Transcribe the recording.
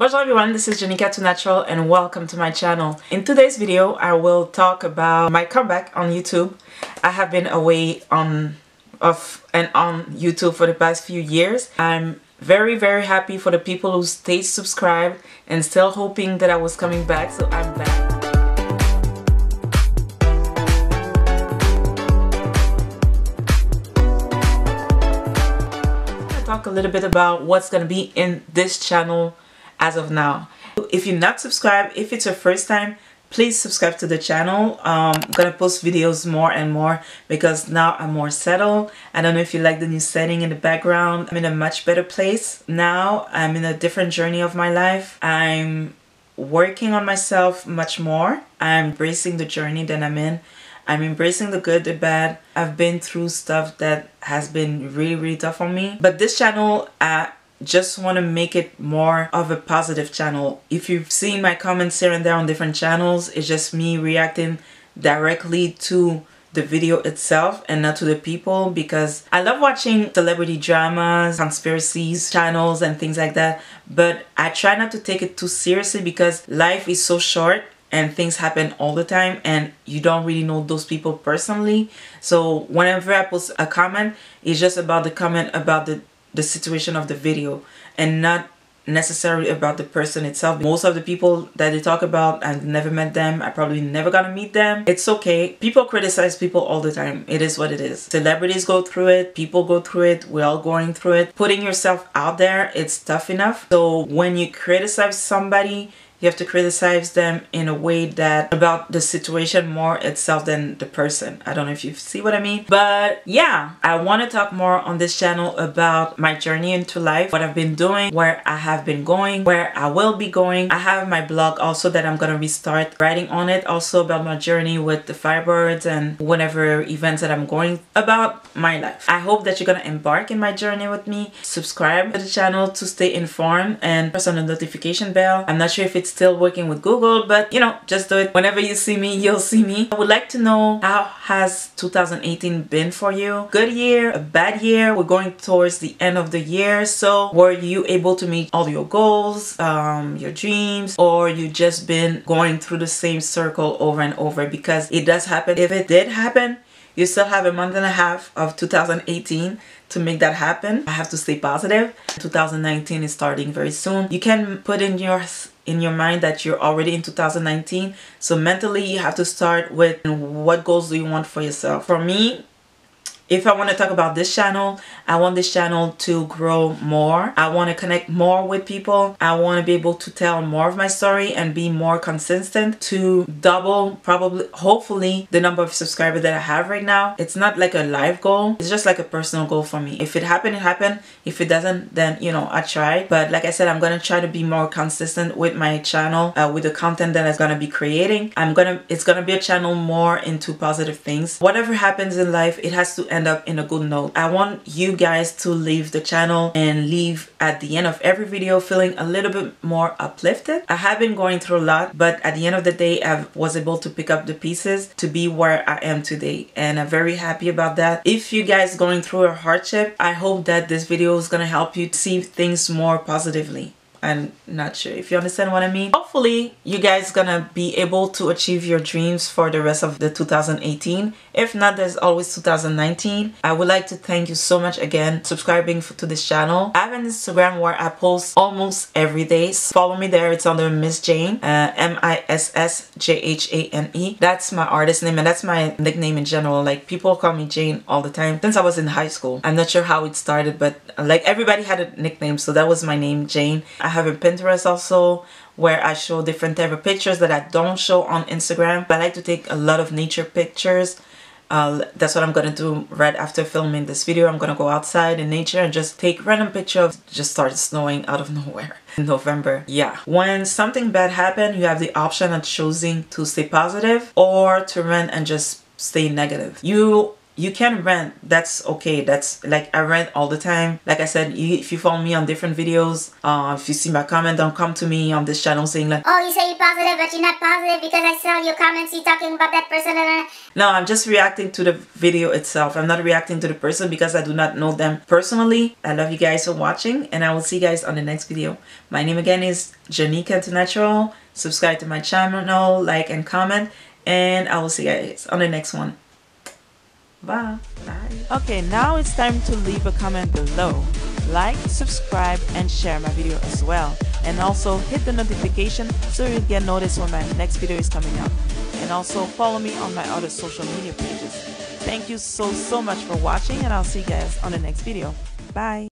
Bonjour everyone, this is Jeanica to Natural and welcome to my channel. In today's video, I will talk about my comeback on YouTube. I have been away on off and on YouTube for the past few years. I'm very very happy for the people who stayed subscribed and still hoping that I was coming back, so I'm back. talk a little bit about what's going to be in this channel as of now. If you're not subscribed, if it's your first time, please subscribe to the channel. Um, I'm gonna post videos more and more because now I'm more settled. I don't know if you like the new setting in the background. I'm in a much better place now. I'm in a different journey of my life. I'm working on myself much more. I'm embracing the journey that I'm in. I'm embracing the good, the bad. I've been through stuff that has been really, really tough on me. But this channel, I just want to make it more of a positive channel. If you've seen my comments here and there on different channels, it's just me reacting directly to the video itself and not to the people because I love watching celebrity dramas, conspiracies, channels and things like that but I try not to take it too seriously because life is so short and things happen all the time and you don't really know those people personally so whenever I post a comment it's just about the comment about the the situation of the video and not necessarily about the person itself. Most of the people that they talk about, I've never met them. I probably never gonna meet them. It's okay. People criticize people all the time. It is what it is. Celebrities go through it. People go through it. We're all going through it. Putting yourself out there, it's tough enough. So when you criticize somebody, you have to criticize them in a way that about the situation more itself than the person. I don't know if you see what I mean. But yeah, I want to talk more on this channel about my journey into life, what I've been doing, where I have been going, where I will be going. I have my blog also that I'm going to restart writing on it also about my journey with the Firebirds and whatever events that I'm going about my life. I hope that you're going to embark in my journey with me. Subscribe to the channel to stay informed and press on the notification bell. I'm not sure if it's still working with Google, but you know, just do it. Whenever you see me, you'll see me. I would like to know how has 2018 been for you? Good year, a bad year? We're going towards the end of the year. So were you able to meet all your goals, um, your dreams, or you just been going through the same circle over and over? Because it does happen. If it did happen, you still have a month and a half of 2018 to make that happen. I have to stay positive. 2019 is starting very soon. You can put in your in your mind that you're already in 2019. So mentally you have to start with what goals do you want for yourself. For me, if I want to talk about this channel, I want this channel to grow more. I want to connect more with people. I want to be able to tell more of my story and be more consistent to double, probably, hopefully, the number of subscribers that I have right now. It's not like a live goal. It's just like a personal goal for me. If it happened, it happened. If it doesn't, then, you know, I tried. But like I said, I'm going to try to be more consistent with my channel, uh, with the content that I'm going to be creating. I'm going to, it's going to be a channel more into positive things. Whatever happens in life, it has to end end up in a good note. I want you guys to leave the channel and leave at the end of every video feeling a little bit more uplifted. I have been going through a lot, but at the end of the day, I was able to pick up the pieces to be where I am today. And I'm very happy about that. If you guys going through a hardship, I hope that this video is to help you see things more positively. I'm not sure if you understand what I mean. Hopefully you guys gonna be able to achieve your dreams for the rest of the 2018. If not, there's always 2019. I would like to thank you so much again subscribing to this channel. I have an Instagram where I post almost every day. So follow me there. It's under Miss Jhane, uh, M-I-S-S-J-H-A-N-E. That's my artist name and that's my nickname in general. Like people call me Jhane all the time since I was in high school. I'm not sure how it started, but like everybody had a nickname. So that was my name, Jhane. I have a Pinterest also where I show different type of pictures that I don't show on Instagram. I like to take a lot of nature pictures. Uh, that's what I'm gonna do right after filming this video. I'm gonna go outside in nature and just take random pictures. Just started snowing out of nowhere in November. Yeah. When something bad happened, you have the option of choosing to stay positive or to run and just stay negative. You you can rent that's okay that's like i rent all the time. Like i said you, if you follow me on different videos uh if you see my comment don't come to me on this channel saying like oh you say you're positive but you're not positive because i saw your comments you talking about that person no i'm just reacting to the video itself. I'm not reacting to the person because i do not know them personally. I love you guys for watching and i will see you guys on the next video. My name again is Jeanica natural subscribe to my channel like and comment and i will see you guys on the next one Bye. Bye. Okay, now it's time to leave a comment below. Like, subscribe, and share my video as well. And also hit the notification so you'll get noticed when my next video is coming out. And also follow me on my other social media pages. Thank you so, so much for watching and I'll see you guys on the next video. Bye.